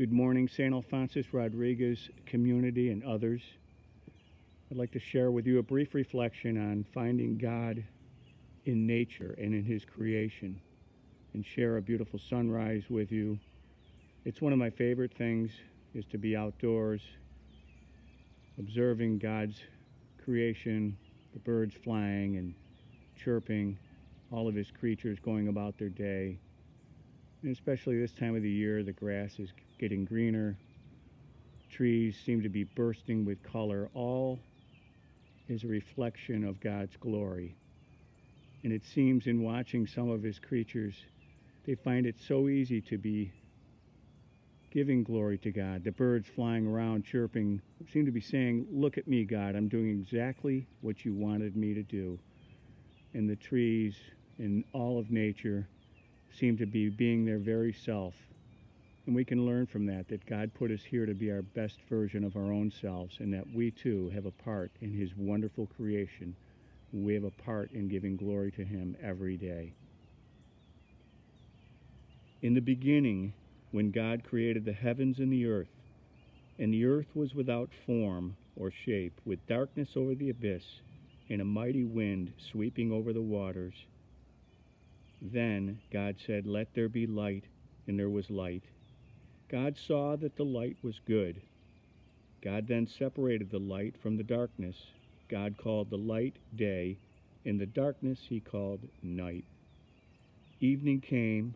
Good morning, St. Alphonsus Rodriguez community and others. I'd like to share with you a brief reflection on finding God in nature and in His creation and share a beautiful sunrise with you. It's one of my favorite things is to be outdoors, observing God's creation, the birds flying and chirping, all of His creatures going about their day. And especially this time of the year, the grass is getting greener. Trees seem to be bursting with color. All is a reflection of God's glory. And it seems in watching some of his creatures, they find it so easy to be giving glory to God. The birds flying around chirping seem to be saying, Look at me, God. I'm doing exactly what you wanted me to do. And the trees and all of nature seem to be being their very self. And we can learn from that that God put us here to be our best version of our own selves and that we too have a part in His wonderful creation. We have a part in giving glory to Him every day. In the beginning, when God created the heavens and the earth, and the earth was without form or shape, with darkness over the abyss, and a mighty wind sweeping over the waters, then God said, Let there be light, and there was light. God saw that the light was good. God then separated the light from the darkness. God called the light day, and the darkness he called night. Evening came,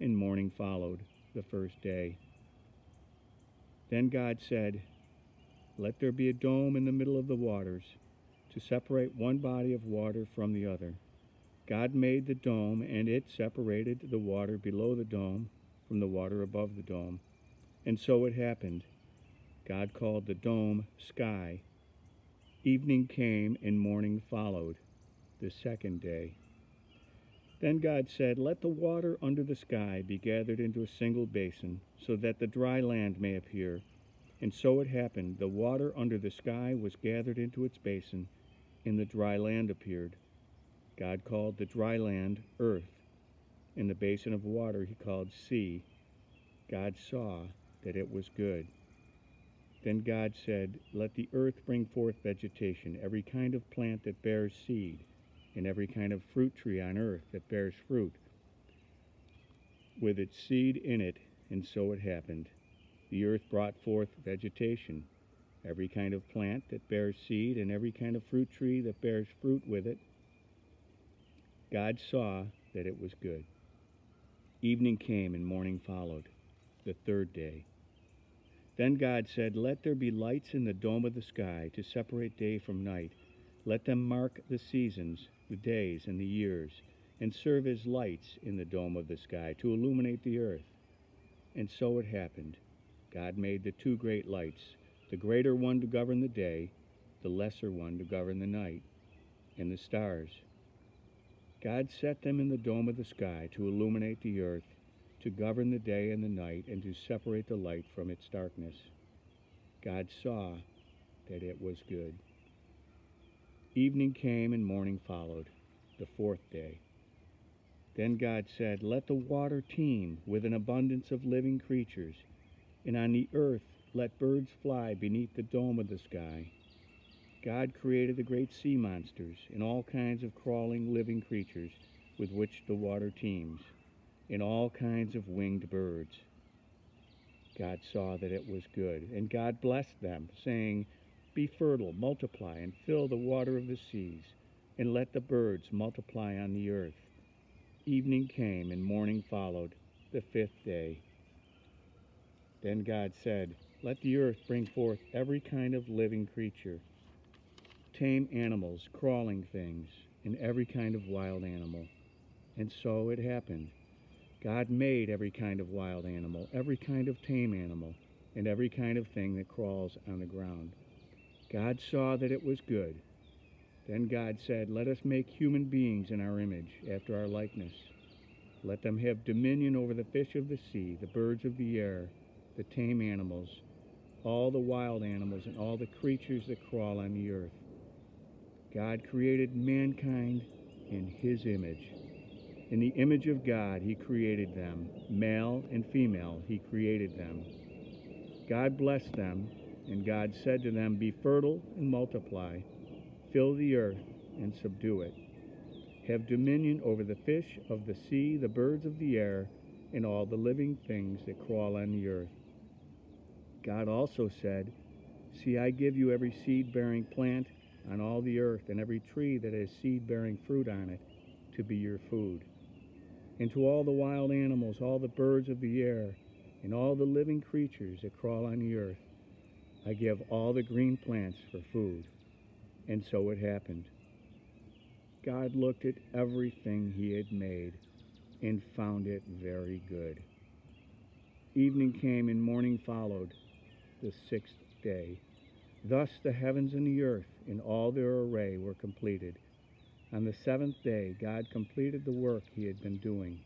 and morning followed the first day. Then God said, Let there be a dome in the middle of the waters, to separate one body of water from the other. God made the dome, and it separated the water below the dome from the water above the dome. And so it happened. God called the dome sky. Evening came, and morning followed, the second day. Then God said, Let the water under the sky be gathered into a single basin, so that the dry land may appear. And so it happened. The water under the sky was gathered into its basin, and the dry land appeared. God called the dry land earth, and the basin of water he called sea. God saw that it was good. Then God said, Let the earth bring forth vegetation, every kind of plant that bears seed, and every kind of fruit tree on earth that bears fruit, with its seed in it. And so it happened. The earth brought forth vegetation, every kind of plant that bears seed, and every kind of fruit tree that bears fruit with it. God saw that it was good. Evening came and morning followed, the third day. Then God said, Let there be lights in the dome of the sky to separate day from night. Let them mark the seasons, the days, and the years, and serve as lights in the dome of the sky to illuminate the earth. And so it happened. God made the two great lights, the greater one to govern the day, the lesser one to govern the night, and the stars. God set them in the dome of the sky to illuminate the earth, to govern the day and the night, and to separate the light from its darkness. God saw that it was good. Evening came and morning followed, the fourth day. Then God said, Let the water teem with an abundance of living creatures, and on the earth let birds fly beneath the dome of the sky. God created the great sea monsters and all kinds of crawling living creatures with which the water teems, and all kinds of winged birds. God saw that it was good, and God blessed them, saying, Be fertile, multiply, and fill the water of the seas, and let the birds multiply on the earth. Evening came, and morning followed, the fifth day. Then God said, Let the earth bring forth every kind of living creature tame animals, crawling things, and every kind of wild animal. And so it happened. God made every kind of wild animal, every kind of tame animal, and every kind of thing that crawls on the ground. God saw that it was good. Then God said, Let us make human beings in our image, after our likeness. Let them have dominion over the fish of the sea, the birds of the air, the tame animals, all the wild animals, and all the creatures that crawl on the earth. God created mankind in his image. In the image of God, he created them. Male and female, he created them. God blessed them, and God said to them, Be fertile and multiply, fill the earth and subdue it. Have dominion over the fish of the sea, the birds of the air, and all the living things that crawl on the earth. God also said, See, I give you every seed bearing plant on all the earth, and every tree that has seed bearing fruit on it, to be your food. And to all the wild animals, all the birds of the air, and all the living creatures that crawl on the earth, I give all the green plants for food. And so it happened. God looked at everything he had made and found it very good. Evening came and morning followed, the sixth day. Thus the heavens and the earth in all their array were completed. On the seventh day, God completed the work he had been doing.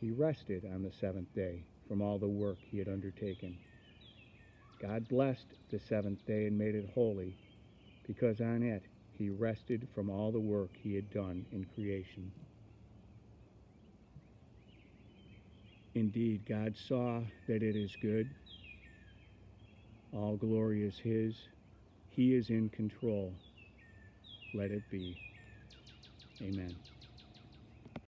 He rested on the seventh day from all the work he had undertaken. God blessed the seventh day and made it holy, because on it he rested from all the work he had done in creation. Indeed, God saw that it is good. All glory is His. He is in control. Let it be. Amen.